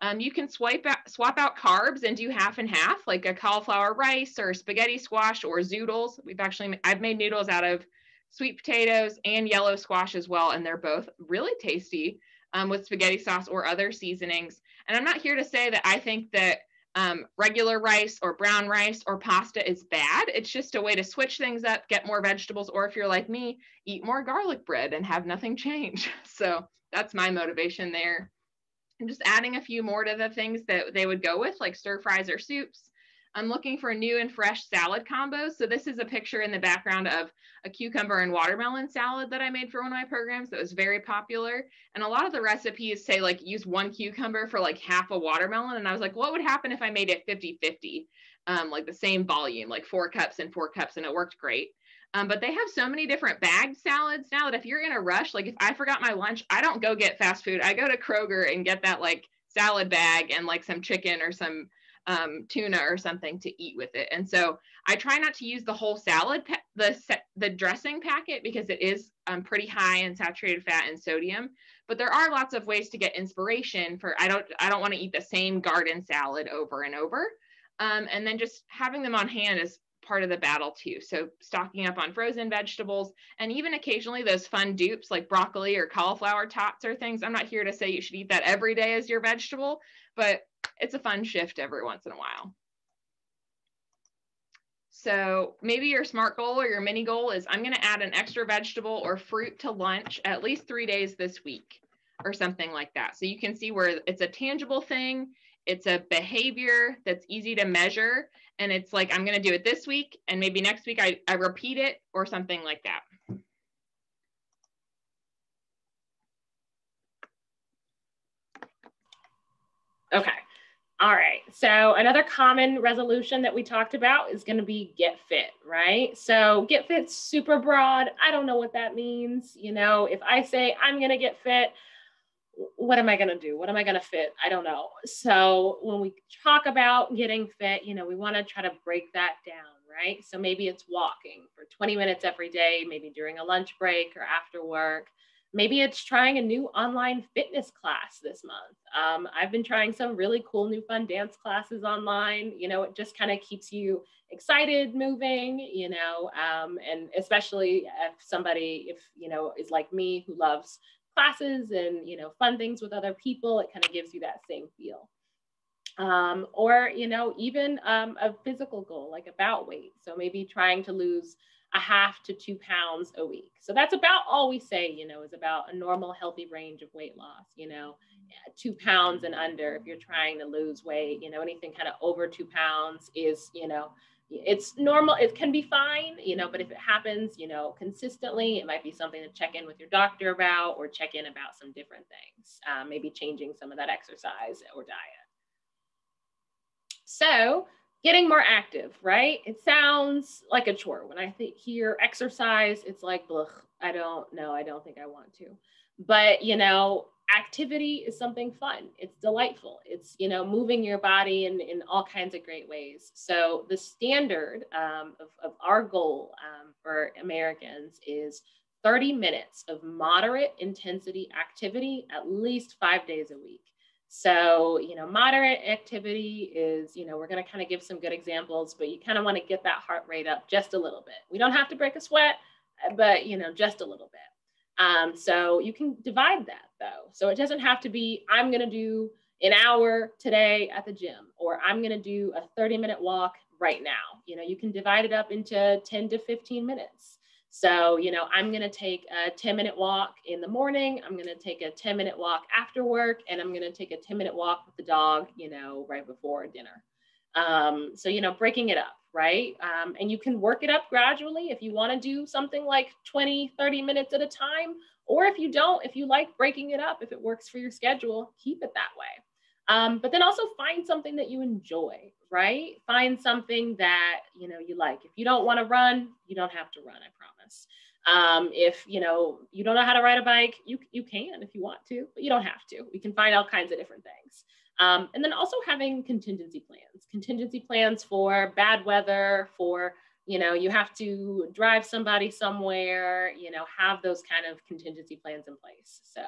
Um, you can swipe out, swap out carbs and do half and half, like a cauliflower rice or spaghetti squash or zoodles. We've actually, I've made noodles out of sweet potatoes and yellow squash as well, and they're both really tasty um, with spaghetti sauce or other seasonings. And I'm not here to say that I think that um, regular rice or brown rice or pasta is bad. It's just a way to switch things up, get more vegetables, or if you're like me, eat more garlic bread and have nothing change. So that's my motivation there. And just adding a few more to the things that they would go with, like stir fries or soups. I'm looking for a new and fresh salad combos. So this is a picture in the background of a cucumber and watermelon salad that I made for one of my programs that was very popular. And a lot of the recipes say like use one cucumber for like half a watermelon. And I was like, what would happen if I made it 50 50? Um, like the same volume, like four cups and four cups, and it worked great. Um, but they have so many different bagged salads now that if you're in a rush, like if I forgot my lunch, I don't go get fast food. I go to Kroger and get that like salad bag and like some chicken or some um, tuna or something to eat with it. And so I try not to use the whole salad, pa- the the dressing packet because it is um, pretty high in saturated fat and sodium. But there are lots of ways to get inspiration for. I don't I don't want to eat the same garden salad over and over. Um, and then just having them on hand is part of the battle too. So stocking up on frozen vegetables and even occasionally those fun dupes like broccoli or cauliflower tots or things. I'm not here to say you should eat that every day as your vegetable, but it's a fun shift every once in a while. So maybe your SMART goal or your mini goal is I'm going to add an extra vegetable or fruit to lunch at least three days this week or something like that. So you can see where it's a tangible thing, it's a behavior that's easy to measure, and it's like I'm going to do it this week, and maybe next week I, I repeat it or something like that. Okay. All right. So another common resolution that we talked about is going to be get fit, right? So get fit super broad. I don't know what that means. You know, if I say I'm going to get fit, what am I going to do? What am I going to fit? I don't know. So when we talk about getting fit, you know, we want to try to break that down, right? So maybe it's walking for 20 minutes every day, maybe during a lunch break or after work. Maybe it's trying a new online fitness class this month. Um, I've been trying some really cool new fun dance classes online. You know, it just kind of keeps you excited, moving, you know, um, and especially if somebody, if, you know, is like me who loves classes and, you know, fun things with other people, it kind of gives you that same feel. Um, or, you know, even um, a physical goal like about weight. So maybe trying to lose a half to two pounds a week. So that's about all we say, you know, is about a normal healthy range of weight loss, you know, two pounds and under if you're trying to lose weight, you know, anything kind of over two pounds is, you know, it's normal. It can be fine, you know, but if it happens, you know, consistently, it might be something to check in with your doctor about or check in about some different things, um, maybe changing some of that exercise or diet. So getting more active, right? It sounds like a chore. When I th- hear exercise, it's like, I don't know. I don't think I want to. But, you know, activity is something fun. It's delightful. It's, you know, moving your body in, in all kinds of great ways. So the standard um, of, of our goal um, for Americans is 30 minutes of moderate intensity activity at least five days a week. So, you know, moderate activity is, you know, we're going to kind of give some good examples, but you kind of want to get that heart rate up just a little bit. We don't have to break a sweat, but, you know, just a little bit. Um, so you can divide that though. So it doesn't have to be, I'm going to do an hour today at the gym, or I'm going to do a 30 minute walk right now. You know, you can divide it up into 10 to 15 minutes. So, you know, I'm going to take a 10 minute walk in the morning. I'm going to take a 10 minute walk after work, and I'm going to take a 10 minute walk with the dog, you know, right before dinner. Um, so, you know, breaking it up, right? Um, and you can work it up gradually if you want to do something like 20, 30 minutes at a time. Or if you don't, if you like breaking it up, if it works for your schedule, keep it that way. Um, but then also find something that you enjoy, right? Find something that you know you like. If you don't want to run, you don't have to run. I promise. Um, if you know you don't know how to ride a bike, you you can if you want to, but you don't have to. We can find all kinds of different things. Um, and then also having contingency plans, contingency plans for bad weather, for you know you have to drive somebody somewhere, you know have those kind of contingency plans in place. So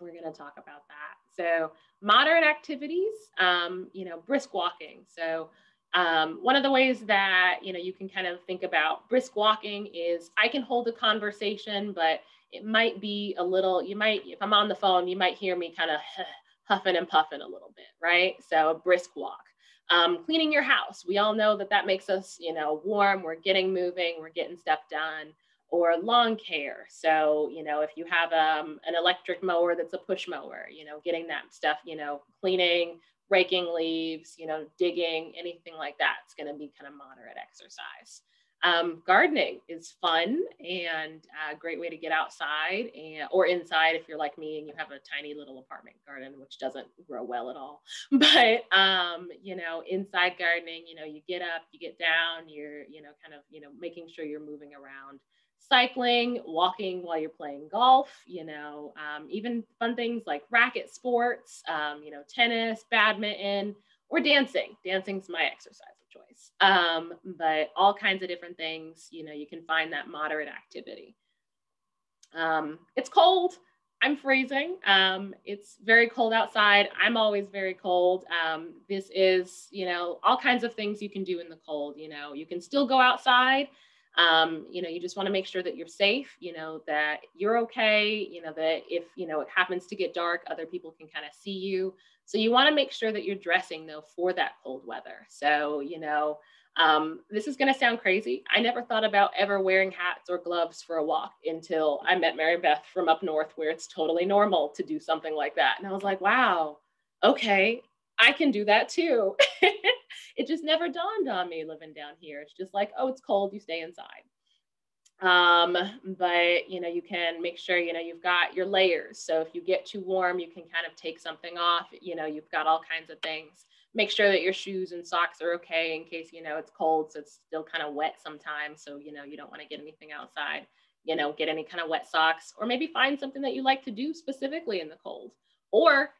we're going to talk about that. So moderate activities, um, you know, brisk walking. So um, one of the ways that, you know, you can kind of think about brisk walking is I can hold a conversation, but it might be a little, you might, if I'm on the phone, you might hear me kind of huffing and puffing a little bit, right? So a brisk walk. Um, cleaning your house. We all know that that makes us, you know, warm. We're getting moving. We're getting stuff done or lawn care. So, you know, if you have um, an electric mower that's a push mower, you know, getting that stuff, you know, cleaning, raking leaves, you know, digging, anything like that, it's going to be kind of moderate exercise. Um, gardening is fun and a great way to get outside and or inside if you're like me and you have a tiny little apartment garden which doesn't grow well at all but um, you know inside gardening you know you get up you get down you're you know kind of you know making sure you're moving around cycling, walking while you're playing golf, you know, um, even fun things like racket sports, um, you know, tennis, badminton, or dancing. Dancing's my exercise of choice. Um, but all kinds of different things, you know, you can find that moderate activity. Um, it's cold. I'm freezing. Um, it's very cold outside. I'm always very cold. Um, this is, you know, all kinds of things you can do in the cold. You know, you can still go outside um, you know you just want to make sure that you're safe you know that you're okay you know that if you know it happens to get dark other people can kind of see you. So you want to make sure that you're dressing though for that cold weather. So you know um, this is going to sound crazy. I never thought about ever wearing hats or gloves for a walk until i met mary beth from up north where it's totally normal to do something like that. And i was like wow okay I can do that too. it just never dawned on me living down here. It's just like, oh, it's cold, you stay inside. Um, but you know, you can make sure you know you've got your layers. So if you get too warm, you can kind of take something off. You know, you've got all kinds of things. Make sure that your shoes and socks are okay in case you know it's cold, so it's still kind of wet sometimes. So you know you don't want to get anything outside. You know, get any kind of wet socks, or maybe find something that you like to do specifically in the cold. Or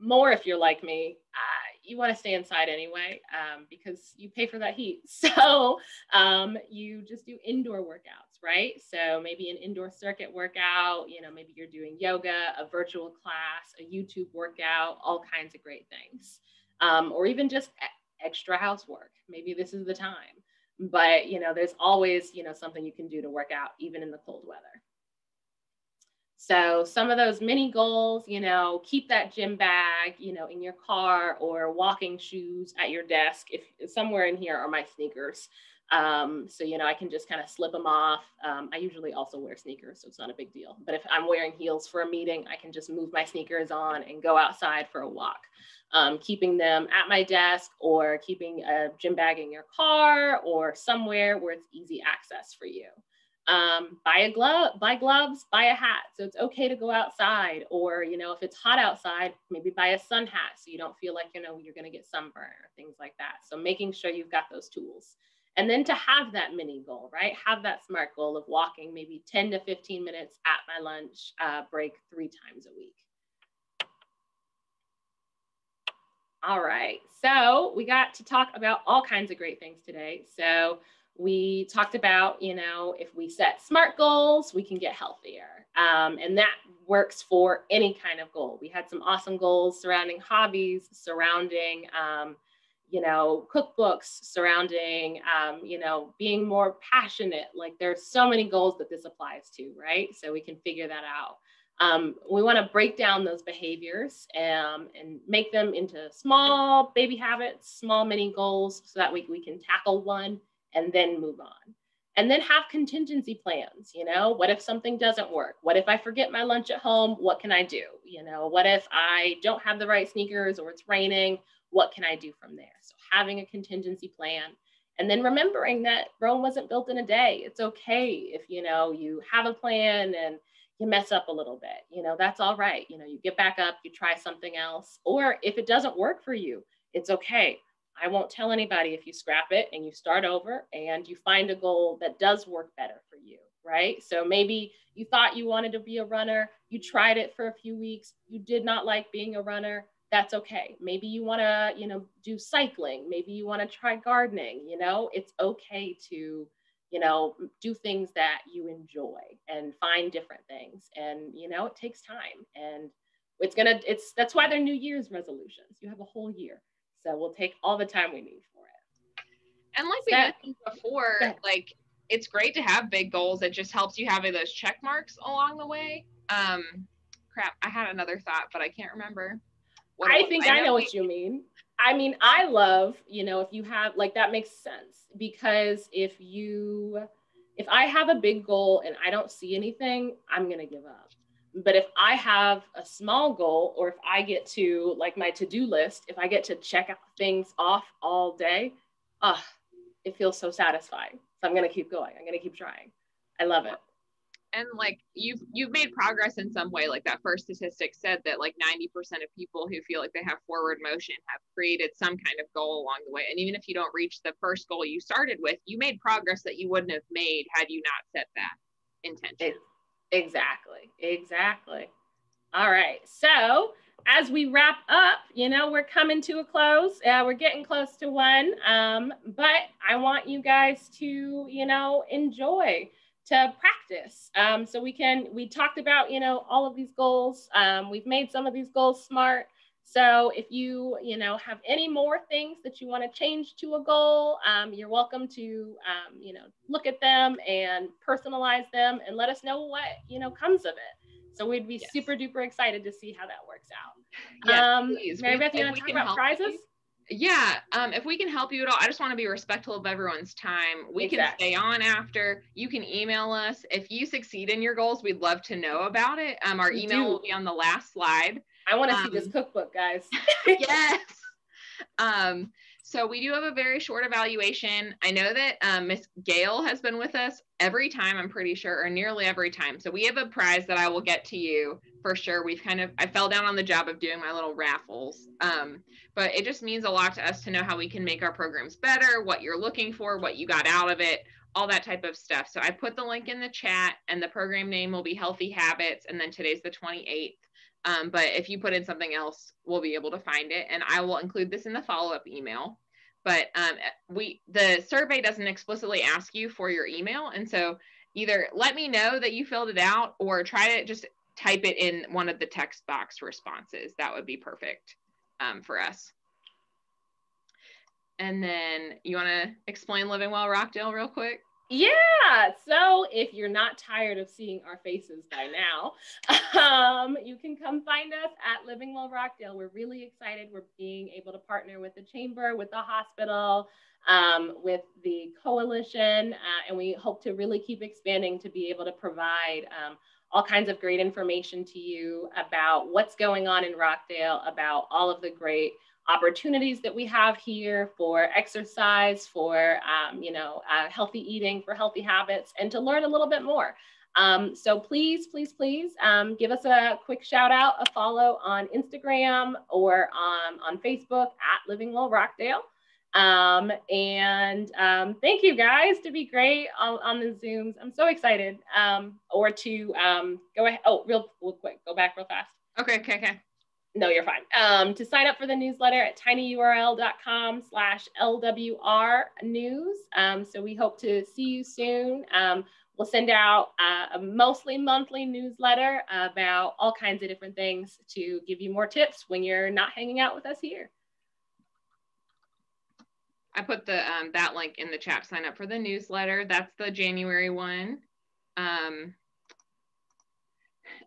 more if you're like me, uh, you want to stay inside anyway um, because you pay for that heat. So um, you just do indoor workouts, right? So maybe an indoor circuit workout, you know, maybe you're doing yoga, a virtual class, a YouTube workout, all kinds of great things. Um, or even just extra housework. Maybe this is the time. But, you know, there's always, you know, something you can do to work out even in the cold weather. So some of those mini goals, you know, keep that gym bag, you know, in your car or walking shoes at your desk. If somewhere in here are my sneakers. Um, so, you know, I can just kind of slip them off. Um, I usually also wear sneakers, so it's not a big deal. But if I'm wearing heels for a meeting, I can just move my sneakers on and go outside for a walk. Um, keeping them at my desk or keeping a gym bag in your car or somewhere where it's easy access for you um, buy a glove, buy gloves, buy a hat. So it's okay to go outside, or you know, if it's hot outside, maybe buy a sun hat so you don't feel like you know you're going to get sunburn or things like that. So making sure you've got those tools, and then to have that mini goal, right? Have that smart goal of walking maybe 10 to 15 minutes at my lunch uh, break three times a week. All right, so we got to talk about all kinds of great things today. So we talked about, you know, if we set SMART goals, we can get healthier. Um, and that works for any kind of goal. We had some awesome goals surrounding hobbies, surrounding, um, you know, cookbooks, surrounding, um, you know, being more passionate. Like there's so many goals that this applies to, right? So we can figure that out. Um, we want to break down those behaviors um, and make them into small baby habits, small mini goals, so that we, we can tackle one and then move on. And then have contingency plans. You know, what if something doesn't work? What if I forget my lunch at home? What can I do? You know, what if I don't have the right sneakers or it's raining? What can I do from there? So having a contingency plan and then remembering that Rome wasn't built in a day. It's okay if you know you have a plan and you mess up a little bit. You know, that's all right. You know, you get back up, you try something else. Or if it doesn't work for you, it's okay. I won't tell anybody if you scrap it and you start over and you find a goal that does work better for you, right? So maybe you thought you wanted to be a runner, you tried it for a few weeks, you did not like being a runner, that's okay. Maybe you want to, you know, do cycling, maybe you want to try gardening, you know, it's okay to, you know, do things that you enjoy and find different things. And, you know, it takes time and it's to, it's, that's why they're New Year's resolutions. You have a whole year. So we'll take all the time we need for it. And like we that, mentioned before, like it's great to have big goals. It just helps you having those check marks along the way. Um, crap, I had another thought, but I can't remember. I think I know, I know what you mean. I mean, I love, you know, if you have like that makes sense because if you, if I have a big goal and I don't see anything, I'm going to give up. But if I have a small goal or if I get to like my to do list, if I get to check out things off all day, ah, it feels so satisfying. So I'm going to keep going. I'm going to keep trying. I love it and like you've you've made progress in some way like that first statistic said that like 90% of people who feel like they have forward motion have created some kind of goal along the way and even if you don't reach the first goal you started with you made progress that you wouldn't have made had you not set that intention exactly exactly all right so as we wrap up you know we're coming to a close uh, we're getting close to one um, but i want you guys to you know enjoy to practice. Um, so we can, we talked about, you know, all of these goals. Um, we've made some of these goals smart. So if you, you know, have any more things that you want to change to a goal, um, you're welcome to, um, you know, look at them and personalize them and let us know what, you know, comes of it. So we'd be yes. super duper excited to see how that works out. Yes, um, Mary Beth, you want to talk about prizes? You yeah um, if we can help you at all i just want to be respectful of everyone's time we exactly. can stay on after you can email us if you succeed in your goals we'd love to know about it um, our we email do. will be on the last slide i want to um, see this cookbook guys yes um, so we do have a very short evaluation. I know that um, Miss Gail has been with us every time, I'm pretty sure, or nearly every time. So we have a prize that I will get to you for sure. We've kind of, I fell down on the job of doing my little raffles. Um, but it just means a lot to us to know how we can make our programs better, what you're looking for, what you got out of it, all that type of stuff. So I put the link in the chat and the program name will be Healthy Habits. And then today's the 28th. Um, but if you put in something else, we'll be able to find it. And I will include this in the follow-up email. But um, we the survey doesn't explicitly ask you for your email. And so either let me know that you filled it out or try to just type it in one of the text box responses. That would be perfect um, for us. And then you want to explain Living Well Rockdale real quick? Yeah. So if you're not tired of seeing our faces by now, um, you can come find us at Living Well Rockdale. We're really excited. We're being able to partner with the chamber, with the hospital, um, with the coalition, uh, and we hope to really keep expanding to be able to provide um, all kinds of great information to you about what's going on in Rockdale, about all of the great opportunities that we have here for exercise, for um, you know, uh, healthy eating, for healthy habits, and to learn a little bit more. Um, so please, please, please um, give us a quick shout out, a follow on Instagram or on, on Facebook at Living Well Rockdale. Um, and um, thank you guys to be great on, on the Zooms. I'm so excited. Um, or to um, go ahead. Oh, real, real quick, go back real fast. Okay, okay, okay. No, you're fine. Um, to sign up for the newsletter at tinyurl.com slash LWR news. Um, so we hope to see you soon. Um, we'll send out uh, a mostly monthly newsletter about all kinds of different things to give you more tips when you're not hanging out with us here. I put the um, that link in the chat. Sign up for the newsletter. That's the January one.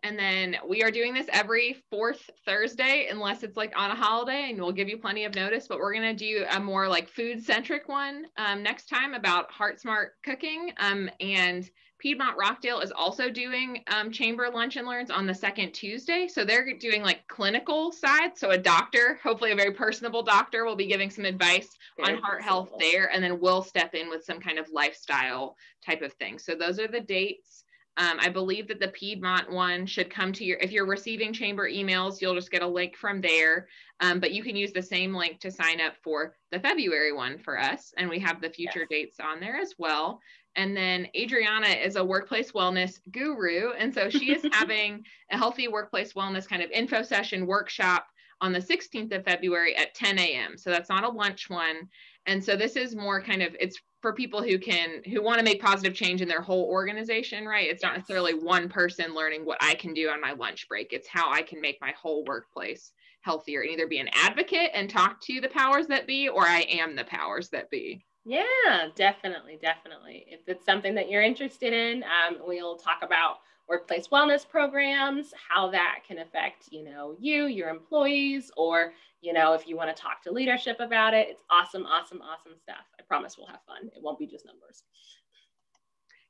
And then we are doing this every fourth Thursday, unless it's like on a holiday, and we'll give you plenty of notice. But we're going to do a more like food centric one um, next time about heart smart cooking. Um, and Piedmont Rockdale is also doing um, chamber lunch and learns on the second Tuesday. So they're doing like clinical side. So a doctor, hopefully a very personable doctor, will be giving some advice very on heart personable. health there. And then we'll step in with some kind of lifestyle type of thing. So those are the dates. Um, I believe that the Piedmont one should come to your, if you're receiving chamber emails, you'll just get a link from there. Um, but you can use the same link to sign up for the February one for us. And we have the future yes. dates on there as well. And then Adriana is a workplace wellness guru. And so she is having a healthy workplace wellness kind of info session workshop on the 16th of February at 10 a.m. So that's not a lunch one. And so this is more kind of it's for people who can who want to make positive change in their whole organization, right? It's not necessarily one person learning what I can do on my lunch break. It's how I can make my whole workplace healthier and either be an advocate and talk to the powers that be or I am the powers that be. Yeah, definitely, definitely. If it's something that you're interested in, um, we'll talk about workplace wellness programs, how that can affect, you know, you, your employees, or, you know, if you want to talk to leadership about it. It's awesome, awesome, awesome stuff. I promise we'll have fun. It won't be just numbers.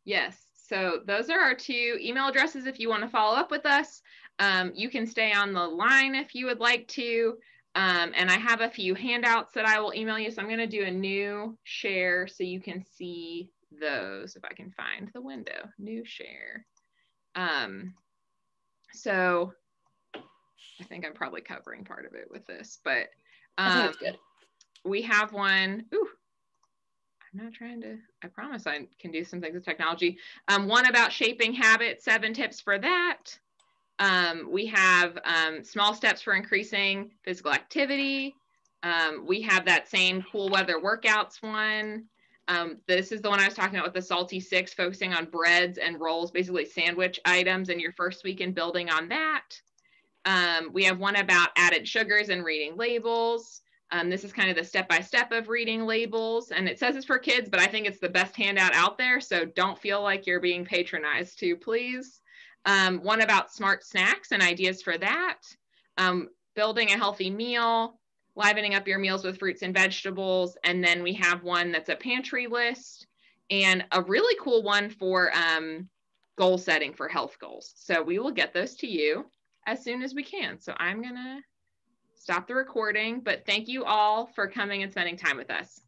Yes. So those are our two email addresses if you want to follow up with us. Um, you can stay on the line if you would like to. Um, and I have a few handouts that I will email you. So I'm going to do a new share so you can see those if I can find the window. New share. Um, so I think I'm probably covering part of it with this, but um, we have one. Ooh, I'm not trying to, I promise I can do some things with technology. Um, one about shaping habits, seven tips for that. Um, we have um, small steps for increasing physical activity. Um, we have that same cool weather workouts one. Um, this is the one I was talking about with the Salty Six, focusing on breads and rolls, basically sandwich items and your first week in building on that. Um, we have one about added sugars and reading labels. Um, this is kind of the step-by-step -step of reading labels. And it says it's for kids, but I think it's the best handout out there. So don't feel like you're being patronized to, please um, one about smart snacks and ideas for that, um, building a healthy meal, livening up your meals with fruits and vegetables. And then we have one that's a pantry list and a really cool one for um, goal setting for health goals. So we will get those to you as soon as we can. So I'm going to stop the recording, but thank you all for coming and spending time with us.